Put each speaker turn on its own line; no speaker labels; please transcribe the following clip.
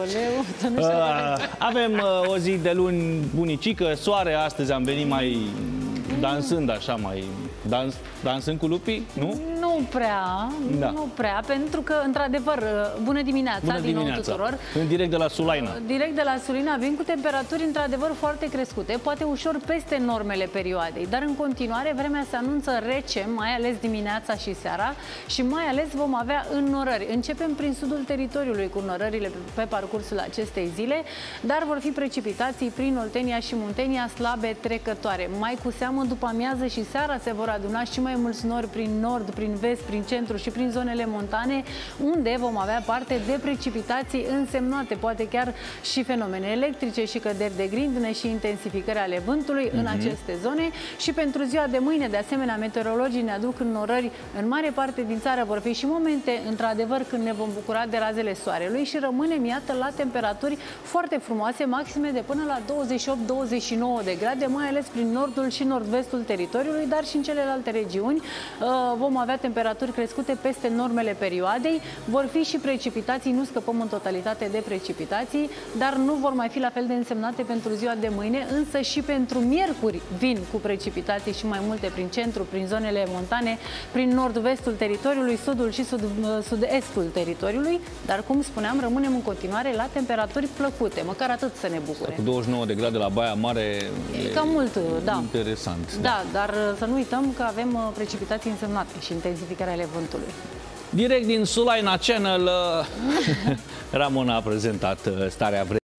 Aoleu, să nu știu
Uh, avem uh, o zi de luni bunicică, soare, astăzi am venit mai dansând așa, mai dans, dansând cu lupii, nu?
Nu prea,
Da.
nu prea, pentru că, într-adevăr, bună dimineața
Bună
din nou
dimineața!
tuturor.
În direct de la Sulaina.
Direct de la Sulina vin cu temperaturi într-adevăr foarte crescute, poate ușor peste normele perioadei, dar în continuare vremea se anunță rece, mai ales dimineața și seara și mai ales vom avea înnorări. Începem prin sudul teritoriului cu înnorările pe, pe parcursul acestei zile, dar vor fi precipitații prin Oltenia și Muntenia slabe trecătoare. Mai cu seamă după amiază și seara se vor aduna și mai mulți nori prin nord, prin vest, prin centru și prin zonele montane, unde vom avea parte de precipitații însemnate, poate chiar și fenomene electrice și căderi de grindine și intensificări ale vântului în aceste zone. Și pentru ziua de mâine, de asemenea, meteorologii ne aduc înnorări în mare parte din țară. Vor fi și momente, într-adevăr, când ne vom bucura de razele soarelui și rămânem, iată, la temperaturi foarte frumoase, maxime de până la 28-29 de grade, mai ales prin nordul și nord-vestul teritoriului, dar și în celelalte regiuni uh, vom avea temperaturi crescute peste normele perioadei. Vor fi și precipitații, nu scăpăm în totalitate de precipitații, dar nu vor mai fi la fel de însemnate pentru ziua de mâine, însă și pentru miercuri vin cu precipitații și mai multe prin centru, prin zonele montane, prin nord-vestul teritoriului, sudul și sud, sud-estul teritoriului, dar cum spuneam, rămânem în continuare la temperaturi plăcute, măcar atât să ne bucure.
Cu 29 de grade la Baia Mare
E cam mult, da.
Interesant.
Da, dar uh, să nu uităm că avem uh, precipitații însemnate și intensificarea ale vântului.
Direct din Sulaina Channel, uh, Ramona a prezentat uh, starea vremii.